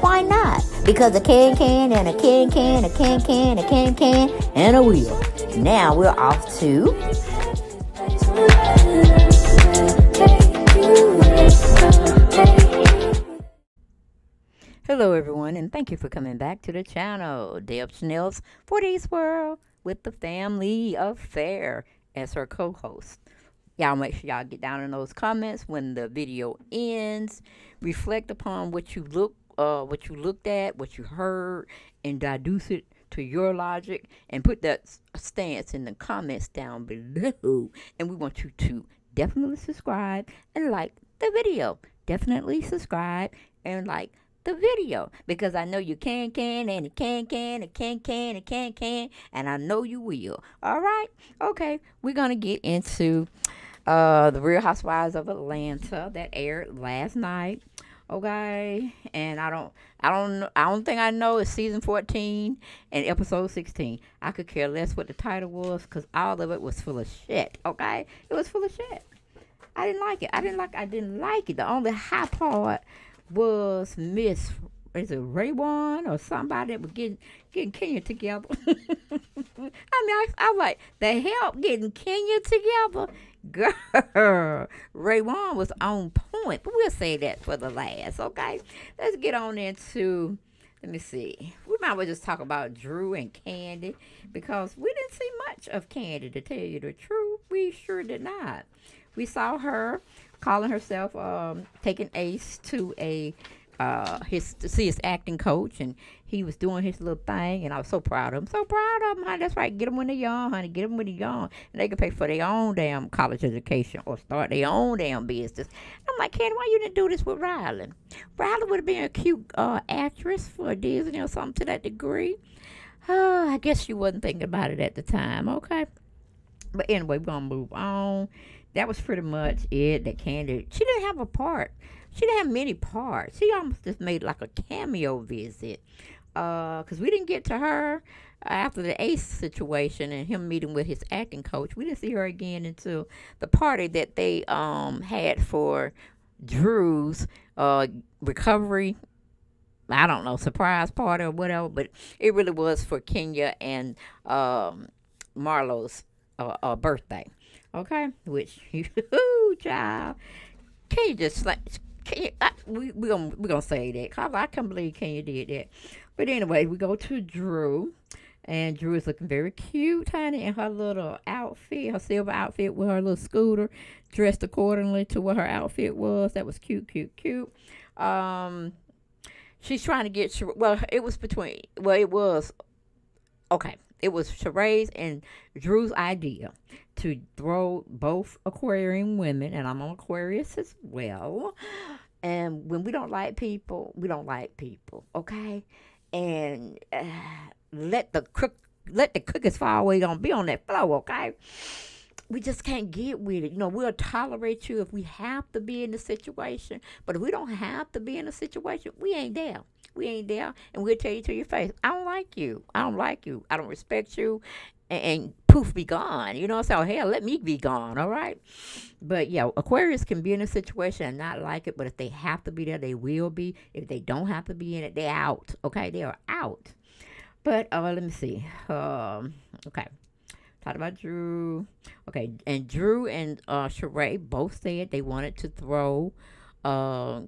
Why not? Because a can can and a can can, a can can, a can can, and a wheel. Now we're off to. Hello, everyone, and thank you for coming back to the channel. Deb Shanel's 40s World with the Family Affair as her co host. Y'all make sure y'all get down in those comments when the video ends. Reflect upon what you look uh, what you looked at, what you heard, and deduce it to your logic and put that stance in the comments down below. And we want you to definitely subscribe and like the video. Definitely subscribe and like the video because I know you can, can, and you can, can, and can, can, and can, can, and I know you will. All right? Okay, we're to get into uh, The Real Housewives of Atlanta that aired last night okay? And i don't i don't i don't think i know it's season 14 and episode 16 i could care less what the title was because all of it was full of shit okay? It was full of shit. I didn't like it. I didn't like i didn't like it. The only high part was miss is it Ray One or somebody that was getting getting Kenya together? I mean, I, I like the help getting Kenya together Girl, Ray was on point, but we'll say that for the last, okay? Let's get on into, let me see. We might well just talk about Drew and Kandi because we didn't see much of Kandi, to tell you the truth. We sure did not. We saw her calling herself, um, taking Ace to a uh, his to see his acting coach, and he was doing his little thing, and I was so proud of him. So proud of him, honey. That's right. Get them when they're young, honey. Get them when they're young, and they can pay for their own damn college education or start their own damn business. I'm like, Ken, why you didn't do this with Riley? Riley would have been a cute uh, actress for Disney or something to that degree. Uh, I guess she wasn't thinking about it at the time. Okay. But anyway, we're gonna move on. That was pretty much it. That Kandi, she didn't have a part she didn't have many parts. She almost just made like a cameo visit. Uh, cause we didn't get to her after the Ace situation and him meeting with his acting coach. We didn't see her again until the party that they um had for Drew's uh recovery. I don't know surprise party or whatever, but it really was for Kenya and um Marlo's uh, uh birthday. Okay, which you child. Can you just like can I, we we gonna we gonna say that. Cause I can't believe Kenya did that. But anyway, we go to Drew, and Drew is looking very cute, honey, in her little outfit, her silver outfit with her little scooter, dressed accordingly to what her outfit was. That was cute, cute, cute. Um, she's trying to get well. It was between well, it was okay. It was Sheree's and Drew's idea to throw both Aquarian women, and I'm an Aquarius as well. And when we don't like people, we don't like people, okay? And uh, let the cook, let the cookies fall where gonna be on that floor, okay? We just can't get with it. You know, we'll tolerate you if we have to be in the situation, but if we don't have to be in a situation, we ain't there. We ain't there, and we'll tell you to your face, I don't like you. I don't like you. I don't respect you, and, and poof, be gone. You know, so hell, let me be gone, all right? But yeah, Aquarius can be in a situation and not like it, but if they have to be there, they will be. If they don't have to be in it, they're out. Okay, they are out. But uh, let me see. Um, okay. Talked about Drew. Okay, and Drew and uh, Sheree both said they wanted to throw uh,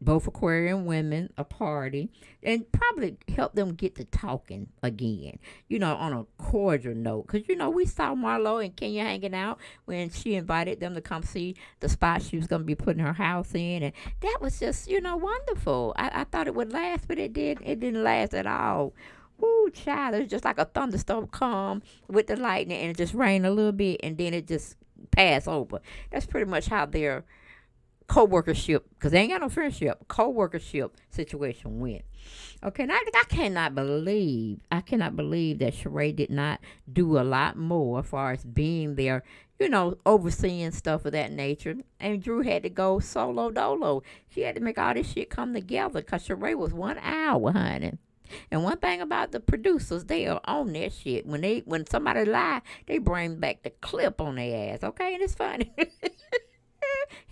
both Aquarian women a party and probably help them get to talking again, you know, on a cordial note. Because, you know, we saw Marlo and Kenya hanging out when she invited them to come see the spot she was going to be putting her house in. And that was just, you know, wonderful. I, I thought it would last, but it did. It didn't last at all. Ooh, child, it was just like a thunderstorm come with the lightning and it just rained a little bit and then it just passed over. That's pretty much how their co-workership because they ain't got no friendship co-workership situation went okay now i cannot believe i cannot believe that Sheree did not do a lot more as far as being there you know overseeing stuff of that nature and drew had to go solo dolo she had to make all this shit come together because Sheree was one hour honey and one thing about the producers, they are on that shit. When they when somebody lie, they bring back the clip on their ass. Okay, and it's funny.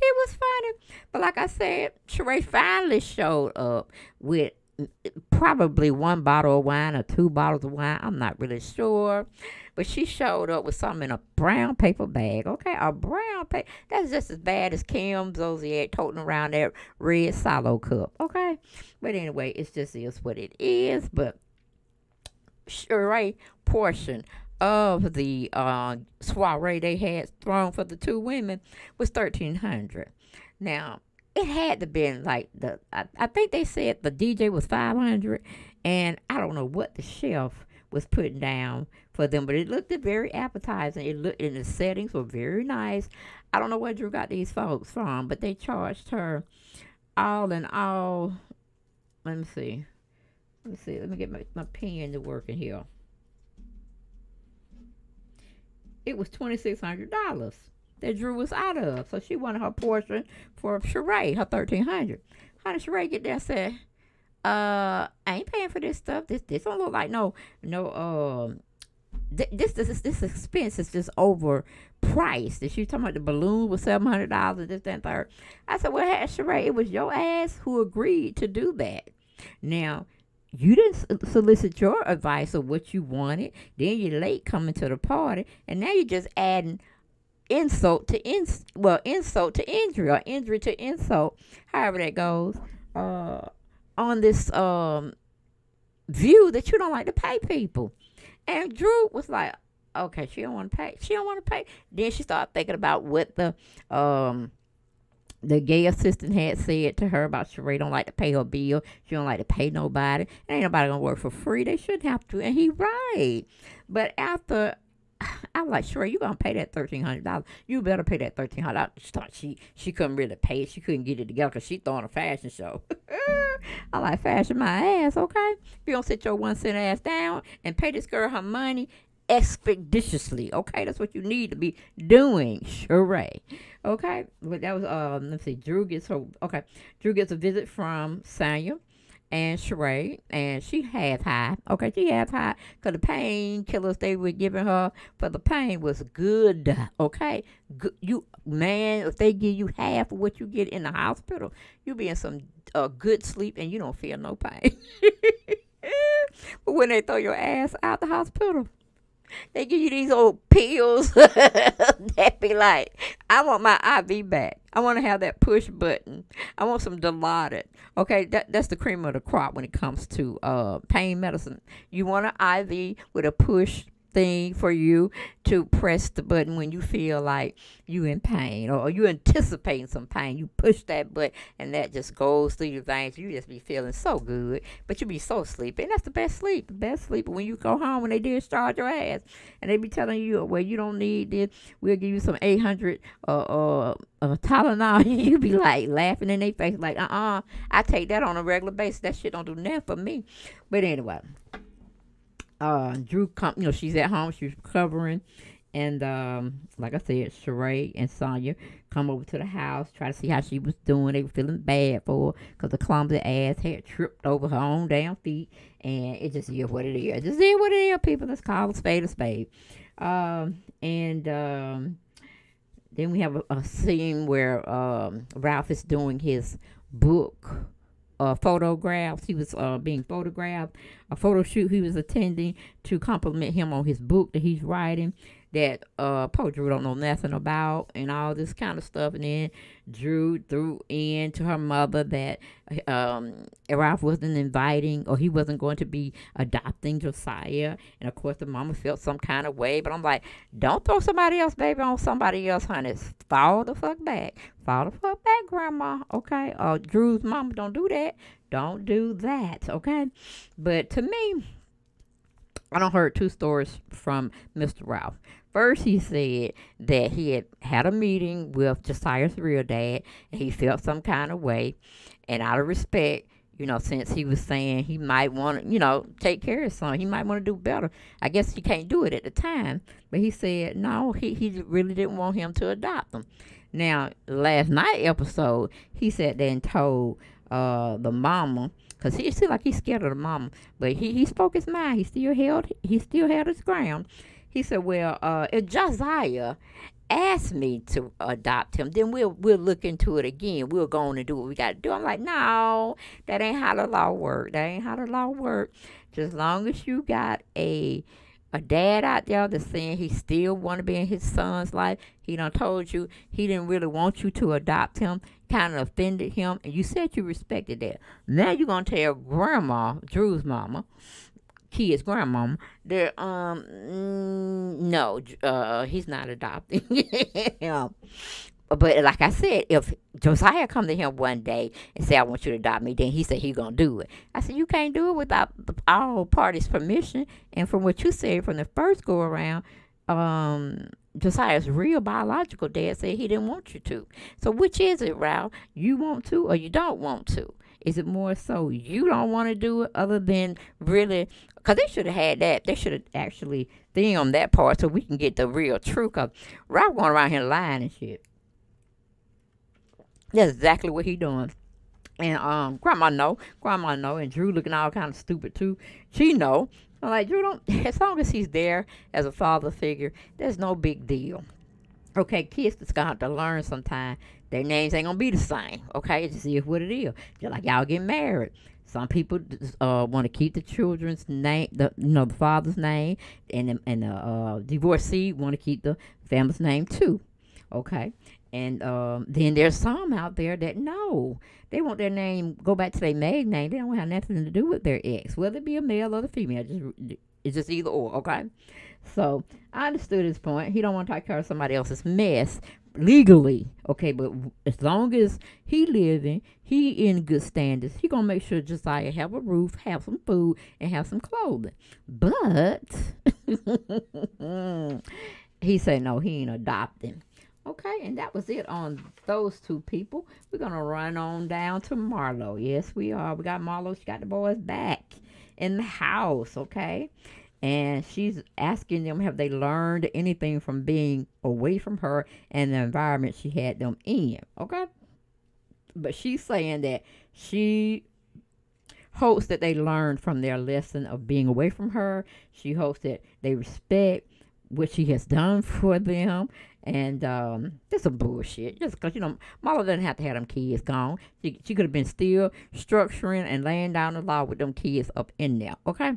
it was funny. But like I said, Sheree finally showed up with probably one bottle of wine or two bottles of wine. I'm not really sure. But she showed up with something in a brown paper bag. Okay, a brown paper. That's just as bad as Kim Zolciak toting around that red solo cup. Okay. But anyway, it's just is what it is. But Sheree portion of the uh, soiree they had thrown for the two women was thirteen hundred. Now it had to been like the I, I think they said the DJ was five hundred, and I don't know what the chef was putting down for them, but it looked very appetizing. It looked and the settings were very nice. I don't know where Drew got these folks from, but they charged her all in all. Let me see. Let me see. Let me get my, my pen to work in here. It was twenty six hundred dollars that Drew was out of. So she wanted her portion for Sheree, her thirteen hundred. How did Sheree get there say, uh, I ain't paying for this stuff. This this don't look like no no um th- this this this expense is just overpriced. And she was talking about the balloon was seven hundred dollars, and this, that, and third. I said, Well, Sheree, it was your ass who agreed to do that. Now you didn't solicit your advice of what you wanted. Then you're late coming to the party, and now you're just adding insult to ins well insult to injury or injury to insult, however that goes. Uh, on this um view that you don't like to pay people, and Drew was like, okay, she don't want to pay. She don't want to pay. Then she started thinking about what the um the gay assistant had said to her about Sheree don't like to pay her bill. She don't like to pay nobody. ain't nobody gonna work for free. They shouldn't have to. And he right. But after I'm like, Sheree, you gonna pay that thirteen hundred dollars? You better pay that thirteen hundred dollars. She thought she she couldn't really pay it. She couldn't get it together because she throwing a fashion show. I like fashion my ass, okay? If you don't sit your one cent ass down and pay this girl her money expeditiously. Okay, that's what you need to be doing, Sheree. Okay, but that was um. Let's see. Drew gets her. Okay, Drew gets a visit from Sanya and Sheree, and she has high. Okay, she has high because the painkillers they were giving her for the pain was good. Okay, good. You man, if they give you half of what you get in the hospital, you be in some uh, good sleep and you don't feel no pain. but when they throw your ass out the hospital, they give you these old pills that be like, I want my IV back. I want to have that push button. I want some Dilaudid. Okay, that, that's the cream of the crop when it comes to uh, pain medicine. You want an IV with a push thing for you to press the button when you feel like you in pain or you anticipating some pain. You push that button and that just goes through your veins. You just be feeling so good, but you be so sleepy. And that's the best sleep. The best sleep when you go home when they discharge your ass and they be telling you, well, you don't need this. We'll give you some 800 uh, uh, uh, Tylenol. you be like laughing in their face like, uh-uh, I take that on a regular basis. That shit don't do nothing for me. But anyway uh, Drew, come, you know, she's at home, she's recovering. And um, like I said, Sheree and Sanya come over to the house, try to see how she was doing. They were feeling bad for her because the clumsy ass had tripped over her own damn feet. And it just is what it is. Just is what it is, people. Let's call a spade a spade. Um, and um, then we have a, a scene where um, Ralph is doing his book uh, photographs. He was uh, being photographed. A photo shoot he was attending to compliment him on his book that he's writing that uh Poe Drew don't know nothing about and all this kind of stuff. And then Drew threw in to her mother that um Ralph wasn't inviting or he wasn't going to be adopting Josiah. And of course the mama felt some kind of way. But I'm like, don't throw somebody else baby on somebody else, honey. Fall the fuck back. Fall the fuck back, grandma. Okay. Uh Drew's mama don't do that. Don't do that. Okay. But to me, I don't heard two stories from Mr. Ralph. First, he said that he had had a meeting with Josiah's real dad, and he felt some kind of way, and out of respect, you know, since he was saying he might want to, you know, take care of son, he might want to do better. I guess he can't do it at the time, but he said no, he he really didn't want him to adopt him. Now, last night episode, he said and told uh the mama because he seemed like he's scared of the mama, but he he spoke his mind. He still held he still held his ground. He said, "Well, uh, if Josiah asked me to adopt him, then we'll we'll look into it again. We'll go on and do what we got to do." I'm like, "No, that ain't how the law work. That ain't how the law work. Just as long as you got a." a dad out there that's saying he still want to be in his son's life. He done told you he didn't really want you to adopt him, kind of offended him, and you said you respected that. Now you're gonna tell grandma, Drew's mama, kid's grandmama, that um mm, no, uh, he's not adopting him but like I said, if Josiah come to him one day and say, "I want you to adopt me," then he said he gonna do it. I said, "You can't do it without all parties' permission." And from what you said from the first go around, um, Josiah's real biological dad said he didn't want you to. So which is it, Ralph? You want to or you don't want to? Is it more so you don't want to do it, other than really? Because they should have had that. They should have actually filmed that part so we can get the real truth. Cause Ralph going around here lying and shit. That's exactly what he doing. And um, grandma know, grandma know, and Drew looking all kind of stupid too. She know. I'm like Drew, don't. As long as he's there as a father figure, there's no big deal. Okay, kids just gonna have to learn sometime. Their names ain't gonna be the same. Okay, it just what it is. Just like y'all get married. Some people uh, want to keep the children's name, the you know the father's name, and the, and the uh, divorcee want to keep the family's name too. Okay, and um, then there's some out there that no, they want their name go back to their maiden name. They don't have nothing to do with their ex, whether it be a male or the female. Just it's just either or. Okay, so I understood his point. He don't want to take care of somebody else's mess legally. Okay, but as long as he living, he in good standards. He gonna make sure Josiah have a roof, have some food, and have some clothing. But he said no, he ain't adopting. Okay, and that was it on those two people. We're gonna run on down to Marlo. Yes, we are. We got Marlo. She got the boys back in the house. Okay, and she's asking them have they learned anything from being away from her and the environment she had them in. Okay, but she's saying that she hopes that they learned from their lesson of being away from her. She hopes that they respect what she has done for them and um, that's some bullshit. Just because, you know, Marla doesn't have to have them kids gone. She, she could have been still structuring and laying down the law with them kids up in there, okay?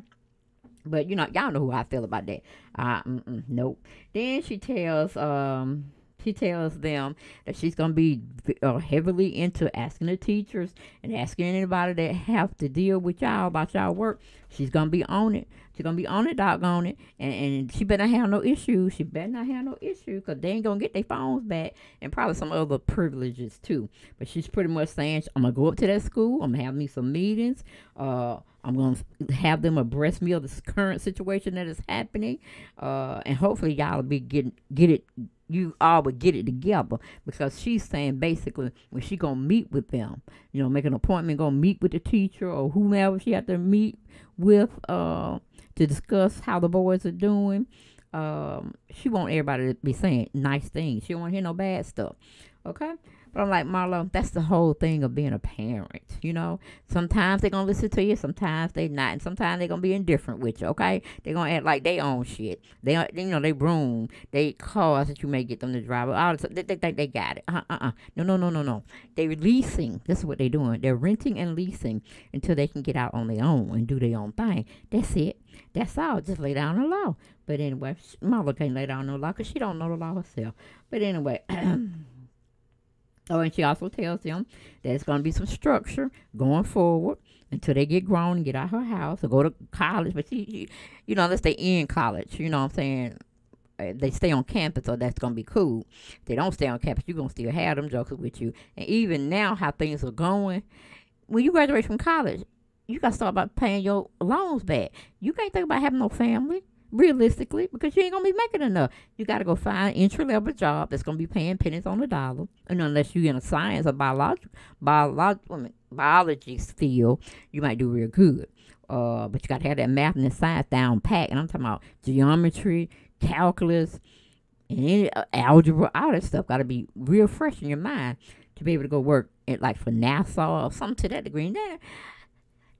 But, you know, y'all know who I feel about that. Uh, nope. Then she tells, um, she tells them that she's going to be uh, heavily into asking the teachers and asking anybody that have to deal with y'all about y'all work. She's going to be on it. She's gonna be on it, doggone it, and, and she better have no issues. She better not have no issues, cause they ain't gonna get their phones back, and probably some other privileges too. But she's pretty much saying, I'm gonna go up to that school. I'm gonna have me some meetings. Uh, I'm gonna have them abreast me of this current situation that is happening, uh, and hopefully y'all will be getting get it. You all would get it together because she's saying basically when she gonna meet with them, you know, make an appointment, gonna meet with the teacher or whomever she have to meet with, uh, to discuss how the boys are doing. Um, she want everybody to be saying nice things. She don't want to hear no bad stuff. Okay? But I'm like, Marlo, that's the whole thing of being a parent. You know, sometimes they're going to listen to you, sometimes they're not. And sometimes they're going to be indifferent with you, okay? They're going to act like they own shit. They, you know, they broom, they cars that you may get them to drive. All this, they, they think they got it. Uh, uh, uh. No, no, no, no, no. They're leasing. This is what they're doing. They're renting and leasing until they can get out on their own and do their own thing. That's it. That's all. Just lay down the law. But anyway, mother can't lay down no law because she don't know the law herself. But anyway. Oh, and she also tells them there's going to be some structure going forward until they get grown and get out of her house or go to college. But she, she you know, unless they in college, you know what I'm saying? Uh, they stay on campus, so that's gonna be cool. If they don't stay on campus, you're gonna still have them jokers with you. And even now, how things are going, when you graduate from college, you got to start about paying your loans back. You can't think about having no family realistically because you ain't gonna be making enough. You got to go find an entry level job that's gonna be paying pennies on the dollar, and unless you're in a science or biology, biology, biology field, you might do real good. Uh, but you got to have that math and science down pat. And I'm talking about geometry, calculus, and any, uh, algebra, all that stuff got to be real fresh in your mind to be able to go work at like for NASA or something to that degree. And then,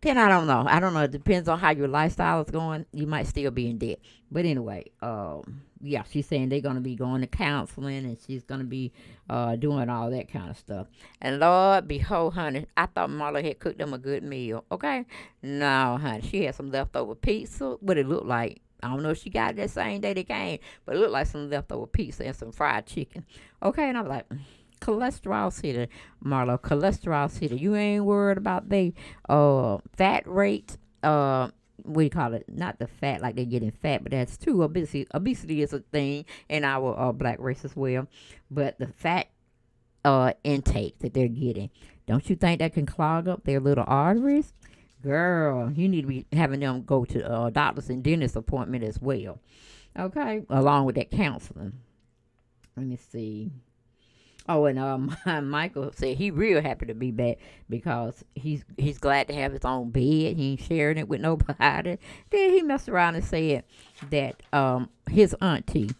then I don't know. I don't know. It depends on how your lifestyle is going. You might still be in debt. But anyway, um, yeah, she's saying they're going to be going to counseling and she's going to be uh, doing all that kind of stuff. And Lord, behold, honey, I thought Marla had cooked them a good meal. Okay, no, honey, she had some leftover pizza. What it looked like. I don't know if she got it that same day they came, but it looked like some leftover pizza and some fried chicken. Okay, and I'm like, cholesterol cedar, Marlo, cholesterol cedar. You ain't worried about the uh fat rate. Uh, what do you call it? Not the fat, like they're getting fat, but that's too obesity. Obesity is a thing in our uh, black race as well, but the fat uh intake that they're getting, don't you think that can clog up their little arteries? Girl, you need to be having them go to uh, doctors and dentist appointment as well. Okay, along with that counseling. Let me see. Oh, and um, Michael said he real happy to be back because he's he's glad to have his own bed. He ain't sharing it with nobody. Then he messed around and said that um his auntie,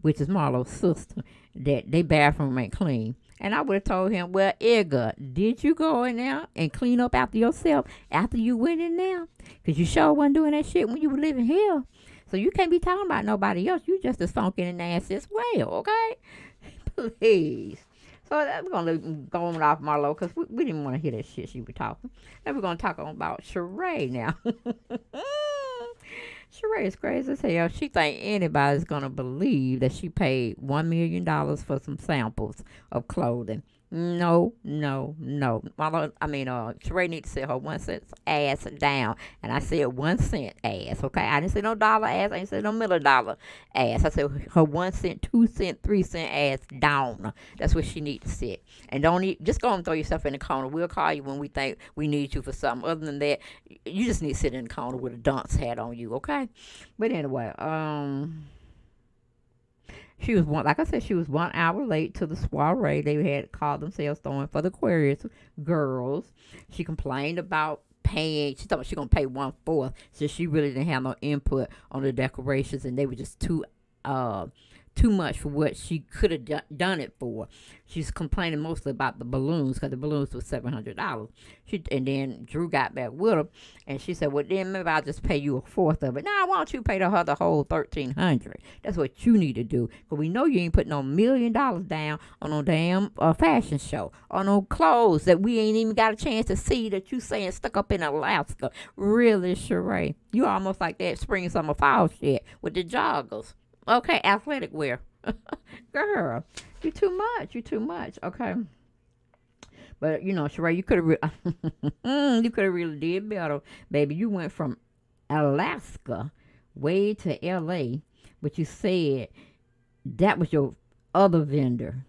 which is Marlo's sister, that they bathroom ain't clean. And I would have told him, well, Edgar, did you go in there and clean up after yourself after you went in there? Because you sure wasn't doing that shit when you were living here. So you can't be talking about nobody else. You just as funky and nasty as well, okay? Please. So uh, we're gonna go on off Marlo because we, we didn't want to hear that shit she was talking. Then we're gonna talk about Sheree now. Sheree is crazy as hell. She think anybody's gonna believe that she paid one million dollars for some samples of clothing. No, no, no. I mean, uh, Sheree needs to sit her one cent ass down. And I said one cent ass, okay? I didn't say no dollar ass. I didn't say no middle dollar ass. I said her one cent, two cent, three cent ass down. That's where she needs to sit. And don't eat, just go and throw yourself in the corner. We'll call you when we think we need you for something. Other than that, you just need to sit in the corner with a dunce hat on you, okay? But anyway, um... She was one, like I said, she was one hour late to the soiree. They had called themselves throwing for the Aquarius girls. She complained about paying. She thought she gonna pay one fourth, so she really didn't have no input on the decorations, and they were just too uh too much for what she could have do- done it for. She's complaining mostly about the balloons because the balloons were seven hundred dollars. She and then Drew got back with her, and she said, "Well, then maybe I'll just pay you a fourth of it. Now, why don't you pay her the whole thirteen hundred? That's what you need to do. Because we know you ain't putting no million dollars down on no damn uh, fashion show or no clothes that we ain't even got a chance to see that you saying stuck up in Alaska. Really, Sheree, you almost like that spring, summer, fall shit with the joggers." Okay, athletic wear. Girl, you too much. You too much. Okay. But you know, Sheree, you could have you could have really did better, baby. You went from Alaska way to L.A., but you said that was your other vendor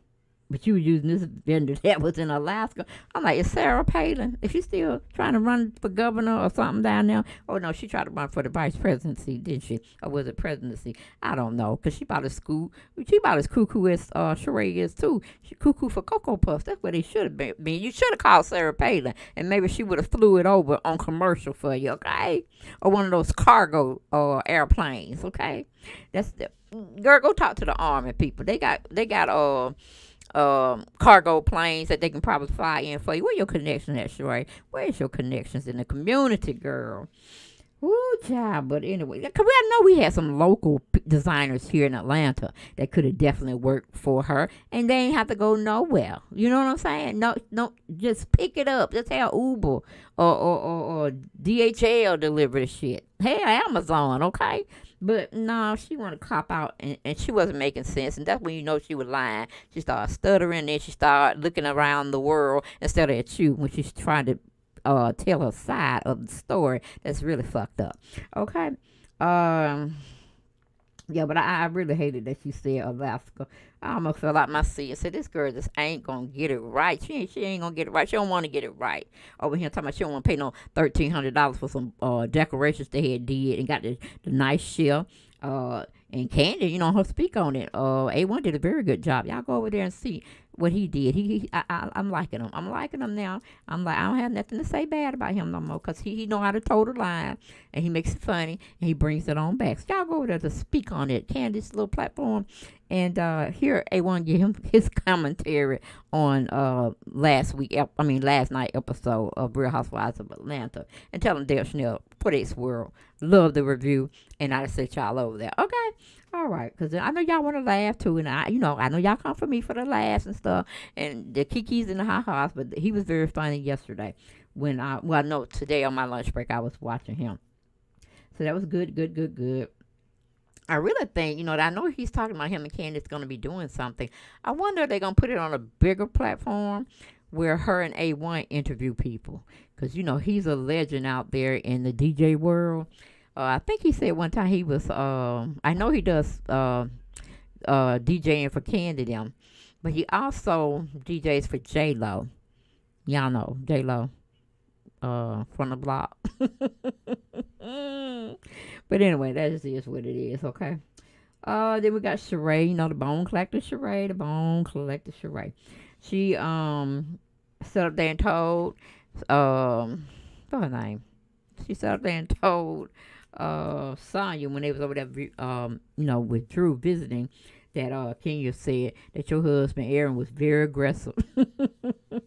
but you were using this vendor that was in Alaska. I'm like, is Sarah Palin? Is she still trying to run for governor or something down there? Oh no, she tried to run for the vice presidency, didn't she? Or was it presidency? I don't know, cause she about as school. She about as cuckoo as uh, Sheree is too. She cuckoo for Cocoa Puffs. That's where they should have been. You should have called Sarah Palin, and maybe she would have flew it over on commercial for you, okay? Or one of those cargo uh, airplanes, okay? That's the girl. Go talk to the army people. They got they got uh um, cargo planes that they can probably fly in for you. Where your connection at, Sheree? Where's your connections in the community, girl? Ooh, child. But anyway, because I know we had some local designers here in Atlanta that could have definitely worked for her, and they ain't have to go nowhere. You know what I'm saying? No, no, just pick it up. Just have Uber or or, or, or DHL deliver the shit. Hey, Amazon, okay? But no, she wanted to cop out, and, and she wasn't making sense. And that's when you know she was lying. She started stuttering, and she started looking around the world instead of at you when she's trying to uh, tell her side of the story. That's really fucked up. Okay. Um. Yeah, but I, I really hated that she said Alaska. I almost fell out my seat and said, "This girl just ain't gonna get it right. She ain't, she ain't gonna get it right. She don't want to get it right." Over here talking about she don't want to pay no thirteen hundred dollars for some uh, decorations they had did and got the, the nice shell. Uh, and Kandi, you know, her speak on it. Uh, A1 did a very good job. Y'all go over there and see what he did. He, he I, am liking him. I'm liking him now. I'm like, I don't have nothing to say bad about him no more because he, he know how to toe the line and he makes it funny and he brings it on back. So y'all go over there to speak on it. Kandi's little platform and uh, here A1 give him his commentary on uh last week. I mean last night episode of Real Housewives of Atlanta and tell him Dale Schnell, for this world. Love the review and I set y'all over there. Okay. All right, because I know y'all want to laugh too, and I, you know, I know y'all come for me for the laughs and stuff, and the kikis and the ha-has, but he was very funny yesterday when I, well, no, today on my lunch break I was watching him. So that was good, good, good, good. I really think, you know, I know he's talking about him and Candice going to be doing something. I wonder if they're going to put it on a bigger platform where her and A1 interview people. Because, you know, he's a legend out there in the DJ world. Uh, I think he said one time he was. Um, I know he does uh, uh, DJing for them, but he also DJs for J Lo. Y'all know J Lo uh, from the block. but anyway, that just is what it is. Okay. Uh, then we got Sheree, you know, the bone collector Sheree, the bone collector Sheree. She um sat up there and told um what's her name? She sat up there and told uh Sanya when they was over there um you know with Drew visiting that uh Kenya said that your husband Aaron was very aggressive.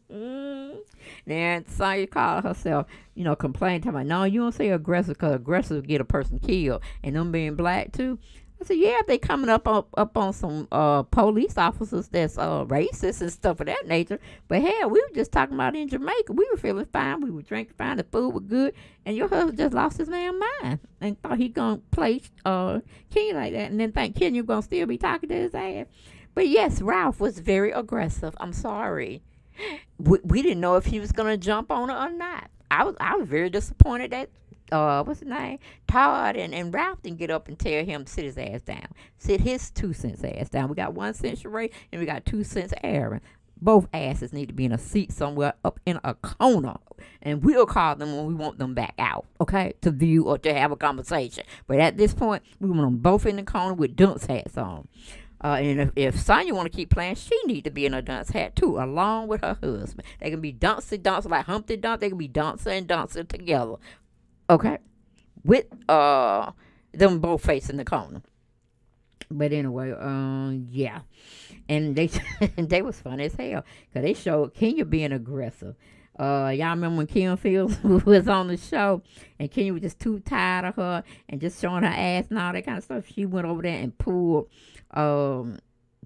then Sanya called herself, you know, complaining, talking about, no, you don't say aggressive because aggressive get a person killed. And them being black too, I said, yeah, they coming up up, up on some uh, police officers that's uh, racist and stuff of that nature. But hell, we were just talking about in Jamaica. We were feeling fine. We were drinking fine. The food was good. And your husband just lost his damn mind and thought he going to play uh, Ken like that. And then think Ken, you're going to still be talking to his ass. But yes, Ralph was very aggressive. I'm sorry. We, we didn't know if he was going to jump on her or not. I was I was very disappointed that uh, what's his name? Todd and, and Ralph didn't get up and tell him sit his ass down. Sit his two cents ass down. We got one cent Sheree and we got two cents Aaron. Both asses need to be in a seat somewhere up in a corner. And we'll call them when we want them back out, okay? To view or to have a conversation. But at this point, we want them both in the corner with dunce hats on. Uh, and if, if Sanya want to keep playing, she need to be in a dunce hat too, along with her husband. They can be dancing, dancing like Humpty Dump. They can be dancing and dancing together. Okay. With uh them both facing the corner. But anyway, um, yeah, and they they was fun as hell because they showed Kenya being aggressive. Uh, y'all remember when Kim Fields was on the show and Kenya was just too tired of her and just showing her ass and all that kind of stuff. She went over there and pulled um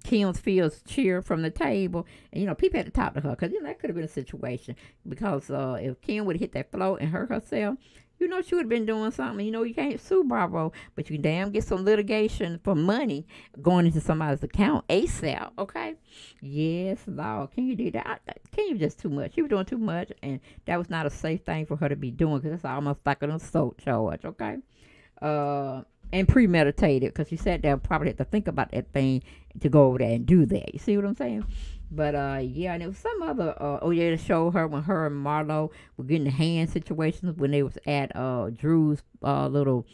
Kim Fields chair from the table, and you know people had to talk to her because you know that could have been a situation because uh, if Kim would have hit that floor and hurt herself, you know, she would have been doing something. You know, you can't sue Bravo, but you damn get some litigation for money going into somebody's account ASAP. Okay? Yes, Lord. Can you do that? Can you just too much? She was doing too much, and that was not a safe thing for her to be doing because it's almost like an assault charge. Okay? Uh, and premeditated because she sat there probably had to think about that thing to go over there and do that. You see what I'm saying? But uh, yeah, and it was some other. Uh, oh yeah, to show her when her and Marlo were getting the hand situations when they was at uh Drew's uh little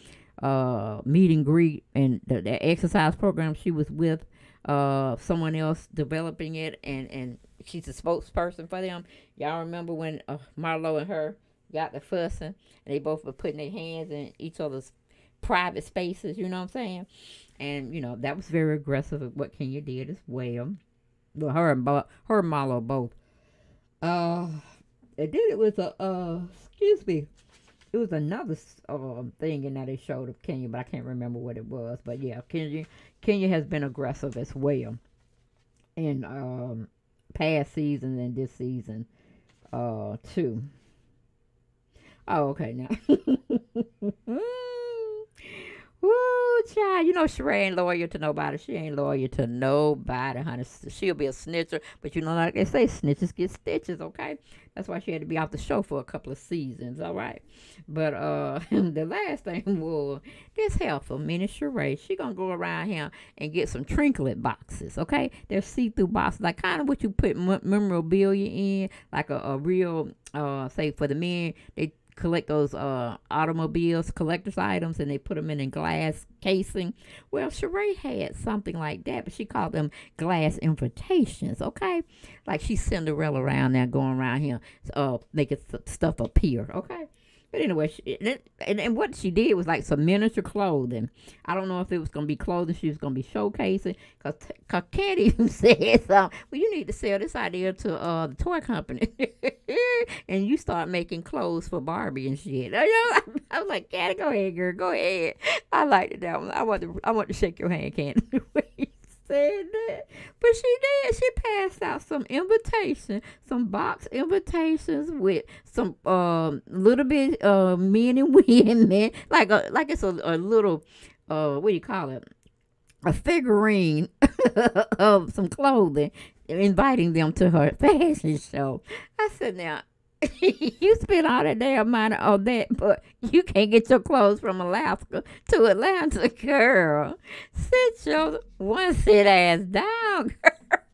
uh meet and greet and the, the exercise program she was with uh someone else developing it and and she's a spokesperson for them. Y'all remember when uh, Marlo and her got the fussing and they both were putting their hands in each other's private spaces. You know what I'm saying? And you know that was very aggressive. What Kenya did as well well, her and Bo- her and both. Uh, and then it was a uh, excuse me, it was another uh, thing and that they showed of Kenya, but I can't remember what it was. But yeah, Kenya Kenya has been aggressive as well in um past seasons and this season uh too. Oh, okay now. Woo, child. you know Sheree ain't loyal to nobody. She ain't loyal to nobody, honey. She'll be a snitcher, but you know, like they say, snitches get stitches, okay? That's why she had to be off the show for a couple of seasons, all right? But uh the last thing was this helpful, Minnie Sheree. She gonna go around here and get some trinket boxes, okay? They're see-through boxes, like kind of what you put memorabilia in, like a, a real, uh, say for the men, they collect those uh, automobiles, collector's items, and they put them in a glass casing. Well, Sheree had something like that, but she called them glass invitations, okay? Like she's Cinderella around there going around here, uh, making stuff appear, okay? But anyway, she, and, and what she did was like some miniature clothing. I don't know if it was going to be clothing she was going to be showcasing. Because cause Kandi said. Well, you need to sell this idea to uh, the toy company. and you start making clothes for Barbie and shit. I, I was like, Kandi, go ahead, girl. Go ahead. I liked it that one. I want to, I want to shake your hand, Kandi said that. But she did. She passed out some invitation, some box invitations with some um little bit uh men and women, like a like it's a, a little uh what do you call it? A figurine of some clothing, inviting them to her fashion show. I said, now you spend all that damn money on that, but you can't get your clothes from Alaska to Atlanta, girl. Sit your one sit ass down,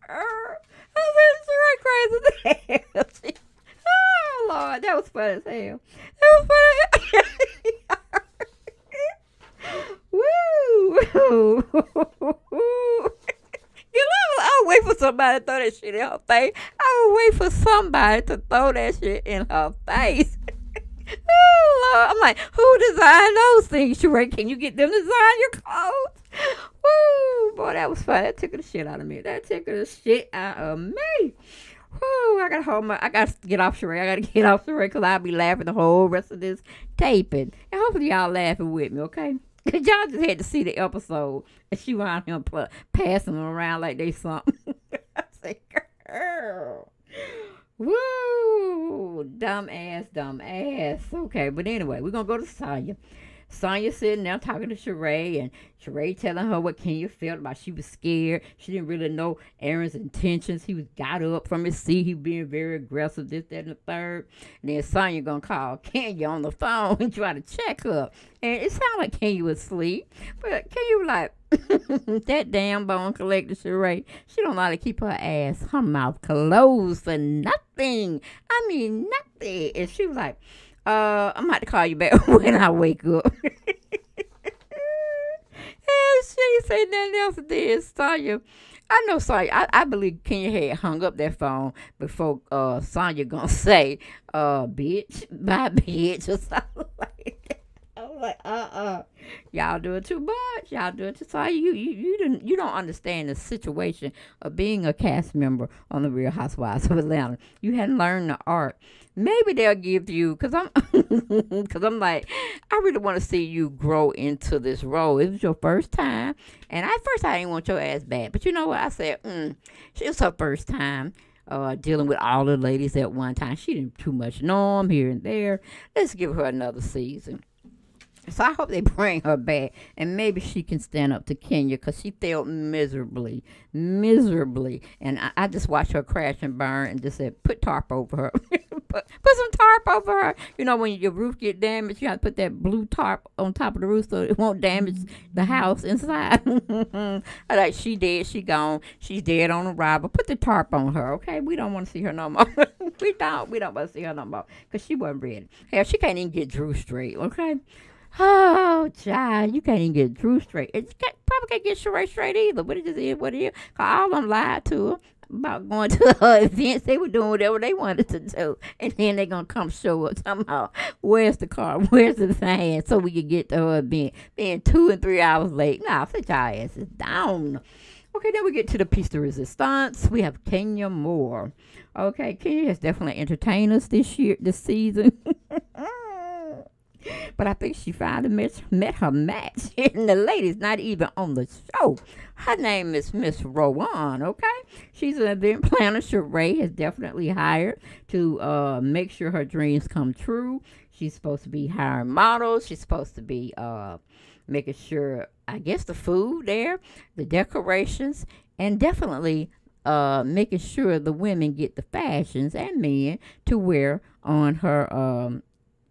girl. I said, crazy as oh, Lord, that was funny as hell. That was funny. Woo! You know, I would wait for somebody to throw that shit in her face. I would wait for somebody to throw that shit in her face. oh, Lord. I'm like, who designed those things, Sheree? Can you get them to design your clothes? Woo, boy, that was fun. That took the shit out of me. That took the shit out of me. Woo, I gotta hold my, I gotta get off Sheree. I gotta get off Sheree because I'll be laughing the whole rest of this taping. And hopefully y'all laughing with me, okay? Cause y'all just had to see the episode, and she around him passing them around like they something. I say, girl, woo, dumb ass, dumb ass. Okay, but anyway, we're gonna go to Sanya. Sanya sitting there talking to Sheree, and Sheree telling her what Kenya felt about. She was scared. She didn't really know Aaron's intentions. He was got up from his seat. He was being very aggressive, this, that, and the third. And then Sanya gonna call Kenya on the phone and try to check up. And it sounded like Kenya was asleep. But Kenya was like, that damn bone collector Sheree, she don't know how to keep her ass, her mouth closed for nothing. I mean, nothing. And she was like, uh, I'm about to call you back when I wake up. and she said nothing else did, Sanya. I know Sanya. I, I believe Kenya had hung up that phone before uh Sanya gonna say, uh, bitch, bye bitch, or something like that. I was like, uh uh y'all do it too much. Y'all do it too so you you you didn't you don't understand the situation of being a cast member on the Real Housewives of Atlanta. You hadn't learned the art maybe they'll give you because I'm because I'm like I really want to see you grow into this role. It was your first time, and at first I didn't want your ass bad. but you know what I said? Mm, it's her first time. Uh, dealing with all the ladies at one time. She didn't too much know them here and there. Let's give her another season. So I hope they bring her back and maybe she can stand up to Kenya because she failed miserably, miserably. And I, I, just watched her crash and burn and just said, put tarp over her. put, put some tarp over her. You know, when your roof get damaged, you have to put that blue tarp on top of the roof so it won't damage the house inside. like she dead, she gone. She's dead on arrival. Put the tarp on her, okay? We don't want to see her no more. we don't. We don't want to see her no more because she wasn't ready. Hell, she can't even get Drew straight, okay? Oh, child, you can't even get Drew straight. It can't, probably can't get Sheree straight either. But it just is what it is. Cause all them lied to her about going to her events. They were doing whatever they wanted to do. And then they're going to come show up somehow. Where's the car? Where's the van? So we can get to her event. Being two and three hours late. Nah, sit your asses down. Okay, then we get to the piece de resistance. We have Kenya Moore. Okay, Kenya has definitely entertained us this year, this season. but I think she finally met, met her match. and the lady's not even on the show. Her name is Miss Rowan, okay? She's an event planner. Sheree has definitely hired to uh, make sure her dreams come true. She's supposed to be hiring models. She's supposed to be uh, making sure, I guess, the food there, the decorations, and definitely uh, making sure the women get the fashions and men to wear on her um,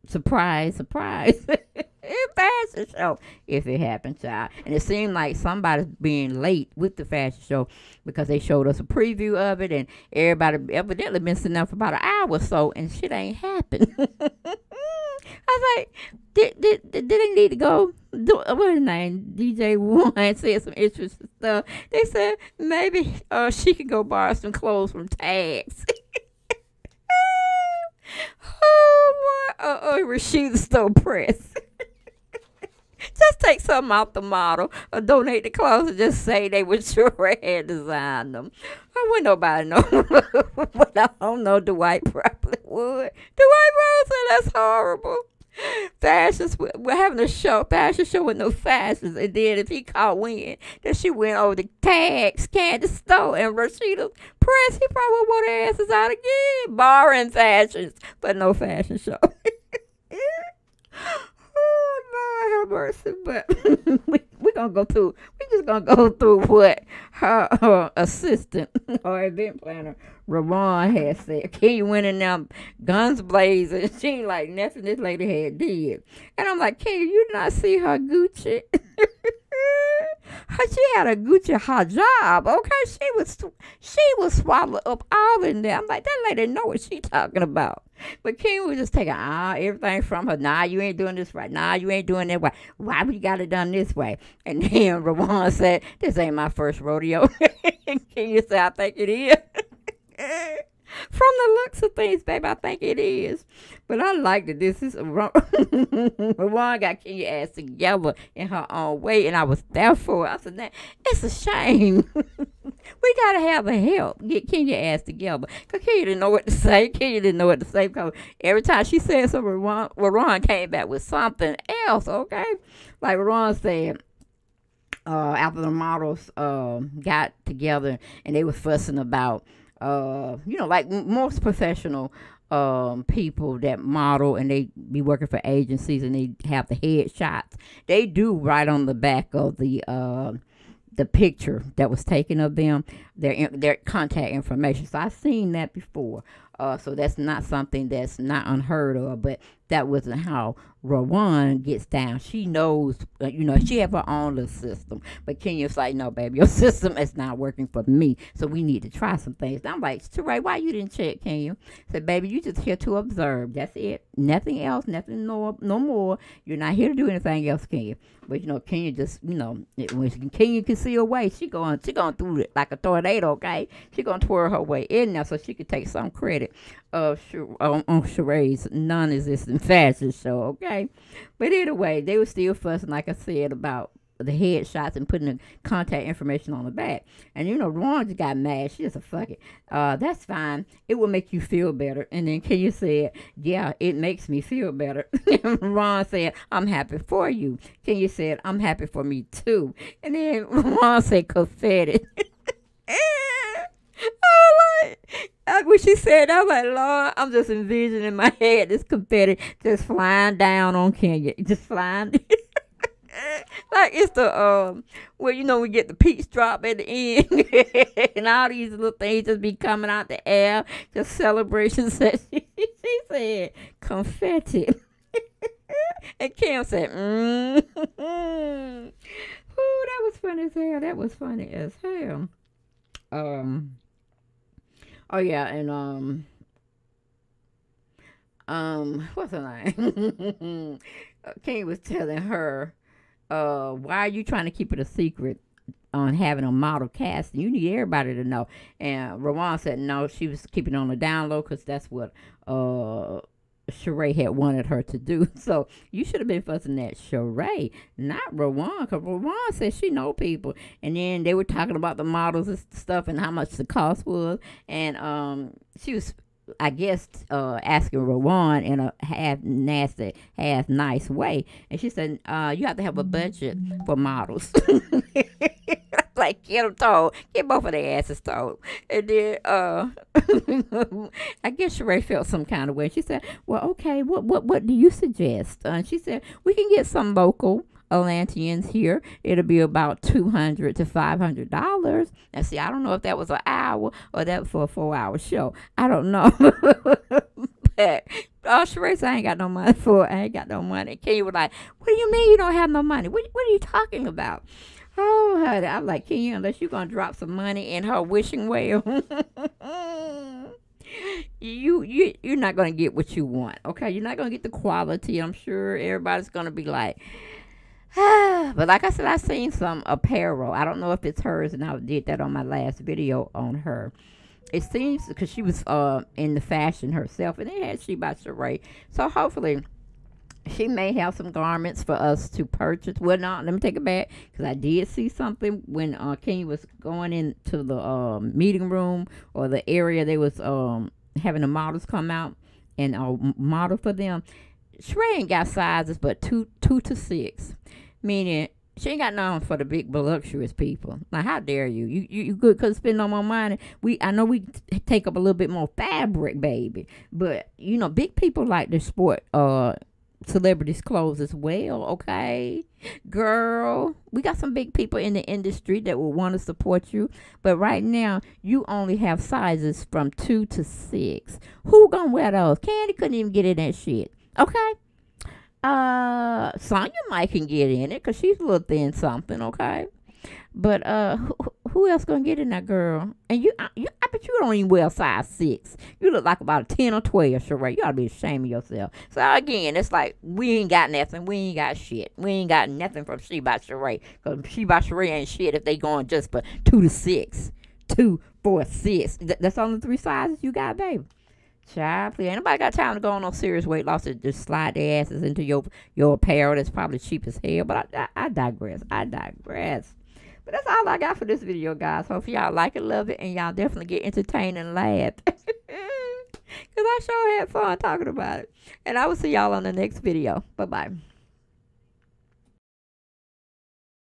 surprise, surprise it fashion show if it happens, child. And it seemed like somebody's being late with the fashion show because they showed us a preview of it and everybody evidently been sitting there for about an hour or so and shit ain't happened. I was like, did, did, did, they need to go? Do, what his name? DJ One said some interesting stuff. They said maybe uh, she could go borrow some clothes from Tags. Oh, boy. Uh, oh, Rashida Stone Press. just take something out the model or donate the clothes and just say they were sure had designed them. I wouldn't nobody know. but I don't know. Dwight probably would. Dwight Rose that's horrible. Fashions, we're having a show, fashion show with no fashions. And then if he caught wind then she went over the tags, candy store, and Rashida press, he probably want her asses out again. Borrowing fashions, but no fashion show. have mercy, but we we gonna go through. We just gonna go through what her, her assistant or event planner Ramon had said. Key went in them guns blazing. She ain't like nothing this lady had did, and I'm like, can you not see her Gucci? She had a Gucci hijab. Okay, she was she was swallowed up all in there. I'm like, that lady know what she talking about. But King was just taking all everything from her. Nah, you ain't doing this right. Nah, you ain't doing that way. Why we got it done this way? And then Rawan said, This ain't my first rodeo. King said, I think it is. From the looks of things, babe, I think it is. But I like that this is. Ron got Kenya ass together in her own way, and I was there for it. I said, it's a shame. we gotta have a help get Kenya ass together. Cause Kenya didn't know what to say. Kenya didn't know what to say because every time she said something, Ron, Ron came back with something else. Okay, like Ron said. Uh, after the models uh, got together and they were fussing about uh, you know, like most professional um, people that model and they be working for agencies and they have the headshots. They do right on the back of the uh, the picture that was taken of them, their their contact information. So I've seen that before. Uh, so that's not something that's not unheard of, but that wasn't how Rowan gets down. She knows, uh, you know, she have her own little system. But Kenya's like, no, baby, your system is not working for me. So we need to try some things. And I'm like, Sheree, why you didn't check, Kenya? Said, baby, you just here to observe. That's it. Nothing else, nothing no, no more. You're not here to do anything else, Kenya. But you know, Kenya just, you know, when Kenya can see her way, she going, she going through it like a tornado. Okay, she gonna twirl her way in there so she could take some credit of on, on Sheree's non-existent fashion show. Okay, but anyway, they were still fussing, like I said, about the headshots and putting the contact information on the back. And you know, Ron just got mad. She just a fuck it. Uh, that's fine. It will make you feel better. And then Kenya said, Yeah, it makes me feel better. Ron said, I'm happy for you. Kenya said, I'm happy for me too. And then Ron said confetti. oh, like, when she said. I'm like, Lord, I'm just envisioning in my head this confetti just flying down on Kenya, just flying. like it's the um well you know we get the peach drop at the end and all these little things just be coming out the air just celebrations that she, she said confetti. And Kim said mm Ooh, that was funny as hell. That was funny as hell. Um oh yeah and um um what's her name King was telling her uh, why are you trying to keep it a secret on having a model cast? You need everybody to know. And Rowan said no, she was keeping on the down low because that's what uh Sheree had wanted her to do. So you should have been fussing at Sheree, not Rowan, because Rowan said she know people. And then they were talking about the models and stuff and how much the cost was. And um, she was I guess uh, asking Rowan in a half nasty, half nice way, and she said, uh, "You have to have a budget for models." like get them told, get both of their asses told, and then uh, I guess Sheree felt some kind of way. She said, "Well, okay, what what what do you suggest?" Uh, she said, "We can get some local." Atlanteans here, it'll be about two hundred to five hundred dollars. And see, I don't know if that was an hour or that for a four hour show. I don't know. but oh Sheree said, I ain't got no money for it. I ain't got no money. Kenny was like, What do you mean you don't have no money? What what are you talking about? Oh, I'm like, can you, unless you're gonna drop some money in her wishing well. you you you're not gonna get what you want. Okay, you're not gonna get the quality. I'm sure everybody's gonna be like, but like I said, I seen some apparel. I don't know if it's hers, and I did that on my last video on her. It seems because she was uh, in the fashion herself, and it had she by Sheree. So hopefully, she may have some garments for us to purchase. Well, not let me take it back because I did see something when uh, Kenny was going into the uh, meeting room or the area they was um, having the models come out and uh, model for them. Ain't got sizes but two two to six, meaning she ain't got none for the big voluptuous people. Like, how dare you? You you, you good could spend no more money. We I know we take up a little bit more fabric, baby, but you know, big people like to sport uh celebrities' clothes as well. Okay, girl, we got some big people in the industry that will want to support you, but right now you only have sizes from two to six. Who gonna wear those? Kandi couldn't even get in that shit. Okay. Uh, Sanya might can get in it because she's a little thin something, okay? But uh, who, who else gonna get in that girl? And you, I, you, I bet you don't even wear size six. You look like about a ten or twelve, Sheree. You ought to be ashamed of yourself. So again, it's like we ain't got nothing. We ain't got shit. We ain't got nothing from She by Sheree. Cause She by Sheree ain't shit if they going just for two to six, two, four, six. Th- that's only three sizes you got, baby. Child, please. Ain't nobody got time to go on no serious weight loss to just slide their asses into your your apparel that's probably cheap as hell. But I, I, I digress. I digress. But that's all I got for this video, guys. Hope y'all like it, love it, and y'all definitely get entertained and laugh. Because I sure had fun talking about it. And I will see y'all on the next video. Bye-bye.